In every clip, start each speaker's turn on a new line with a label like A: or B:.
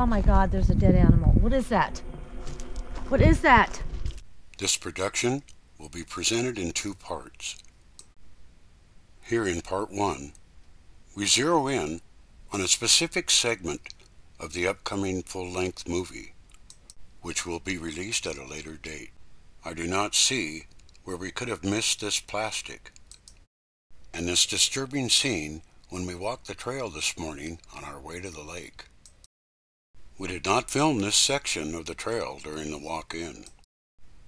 A: Oh my God, there's a dead animal. What is that? What is that?
B: This production will be presented in two parts. Here in part one, we zero in on a specific segment of the upcoming full-length movie, which will be released at a later date. I do not see where we could have missed this plastic and this disturbing scene when we walked the trail this morning on our way to the lake. We did not film this section of the trail during the walk in,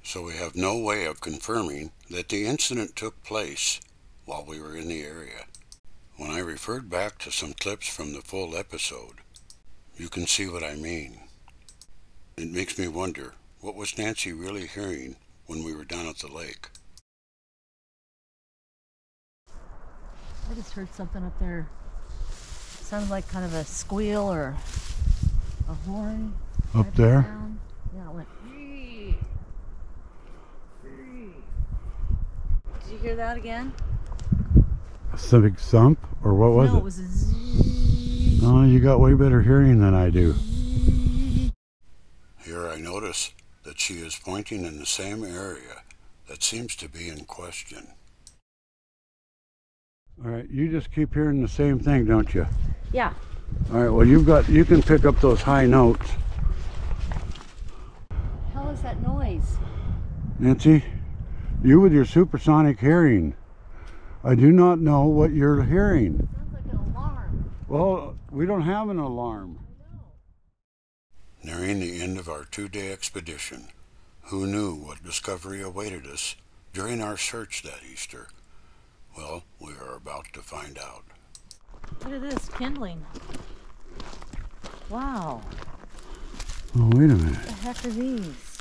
B: so we have no way of confirming that the incident took place while we were in the area. When I referred back to some clips from the full episode, you can see what I mean. It makes me wonder, what was Nancy really hearing when we were down at the lake?
A: I just heard something up there. Sounded like kind of a squeal or a horn.
C: Up there?
A: sound. Yeah, it went. "Ee, ee." Did you hear that again?
C: A big thump, or what was
A: no,
C: it?
A: it was a.
C: Oh, you got way better hearing than I do.
B: Here I notice that she is pointing in the same area that seems to be in question.
C: All right, you just keep hearing the same thing, don't you?
A: Yeah.
C: All right, well, you've got, you can pick up those high notes.
A: hell is that noise?
C: Nancy, you with your supersonic hearing. I do not know what you're hearing.
A: Sounds like an alarm.
C: Well, we don't have an alarm.
B: Nearing the end of our two-day expedition, who knew what discovery awaited us during our search that Easter? Well, we are about to find out.
A: Look at this kindling. Wow.
C: Oh, wait a minute.
A: What the heck are these?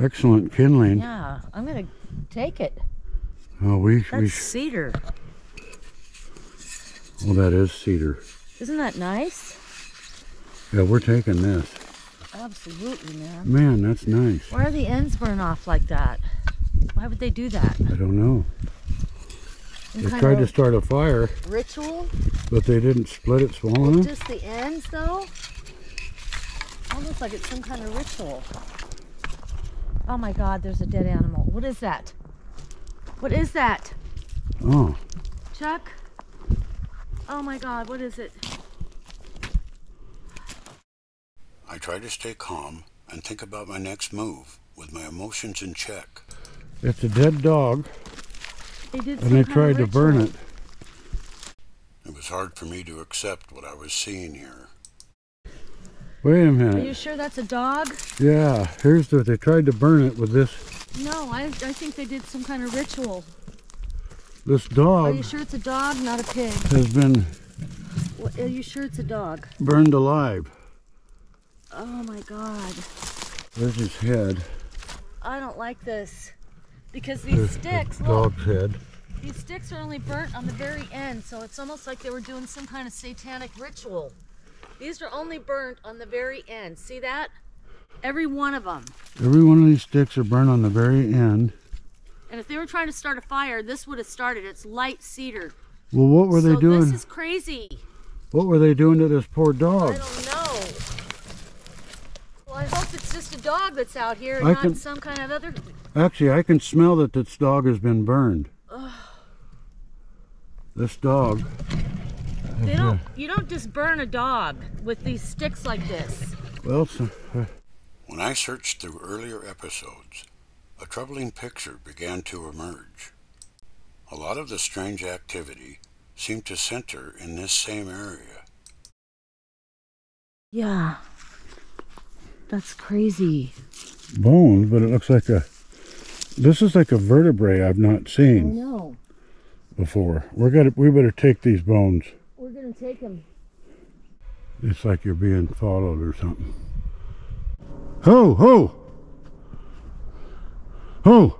C: Excellent kindling.
A: Yeah, I'm gonna take it.
C: Oh, we, we,
A: That's cedar.
C: well, that is cedar.
A: Isn't that nice?
C: Yeah, we're taking this.
A: Absolutely, man.
C: Man, that's nice.
A: Why are the ends burn off like that? Why would they do that?
C: I don't know.
A: Some
C: They
A: kind
C: tried to start a fire,
A: ritual?
C: but they didn't split it small enough.
A: Just the ends, though? Almost like it's some kind of ritual. Oh my God, there's a dead animal. What is that? What is that?
C: Oh,
A: Chuck? Oh my God, what is it?
B: I try to stay calm and think about my next move with my emotions in check.
C: it's a dead dog,
A: They did
C: and they tried to burn it.
B: It was hard for me to accept what I was seeing here.
C: Wait a minute.
A: Are you sure that's a dog?
C: Yeah, here's the. They tried to burn it with this
A: No, I, I think they did some kind of ritual.
C: this dog.
A: Are you sure it's a dog, not a pig?
C: has been
A: What, are you sure it's a dog?
C: burned alive.
A: Oh my God.
C: There's his head.
A: I don't like this. Because
C: There's
A: these
C: the
A: sticks, look,
C: head.
A: these sticks are only burnt on the very end, so it's almost like they were doing some kind of satanic ritual. These are only burnt on the very end. See that? Every one of them.
C: Every one of these sticks are burnt on the very end.
A: And if they were trying to start a fire, this would have started. It's light cedar.
C: Well, what were they
A: so
C: doing?
A: this is crazy.
C: What were they doing to this poor
A: I
C: dog?
A: Don't know. Well, I hope it's just a dog that's out here and
C: I
A: not
C: can-
A: some kind of other.
C: Actually, I can smell that this dog has been burned. This dog.
A: They don't. You don't just burn a dog with these sticks like this.
C: Well, so, uh,
B: When I searched through earlier episodes, a troubling picture began to emerge. A lot of the strange activity seemed to center in this same area.
A: Yeah. That's crazy.
C: bones, but it looks like a. This is like a vertebrae I've not seen before. We're gonna. We better take these bones.
A: We're gonna take them.
C: It's like you're being followed or something. Ho ho. Ho.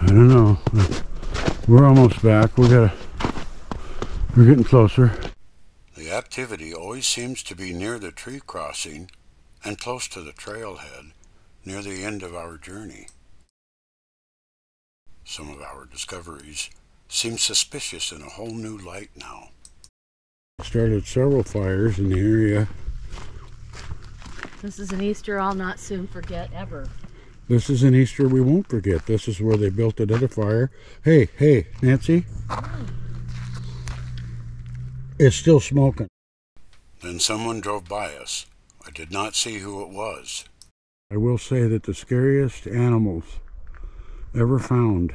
C: I don't know. We're almost back. We gotta. We're getting closer.
B: The activity always seems to be near the tree crossing and close to the trailhead near the end of our journey. Some of our discoveries seem suspicious in a whole new light now.
C: Started several fires in the area.
A: This is an Easter I'll not soon forget ever.
C: This is an Easter we won't forget. This is where they built another fire. Hey, hey, Nancy. It's still smoking.
B: Then someone drove by us. I did not see who it was.
C: I will say that the scariest animals ever found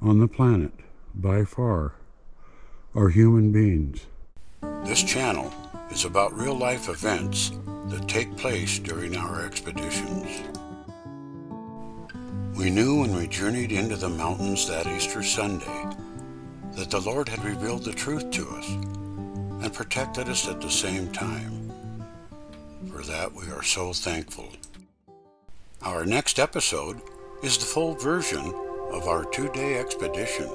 C: on the planet, by far, are human beings.
B: This channel is about real life events that take place during our expeditions. We knew when we journeyed into the mountains that Easter Sunday that the Lord had revealed the truth to us and protected us at the same time. For that we are so thankful. Our next episode is the full version of our two-day expedition.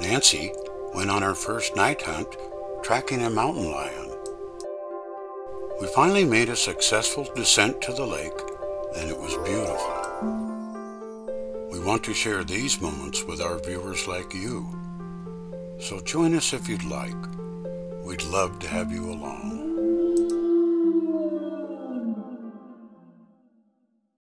B: Nancy went on her first night hunt tracking a mountain lion. We finally made a successful descent to the lake and it was beautiful. We want to share these moments with our viewers like you. So join us if you'd like. We'd love to have you along.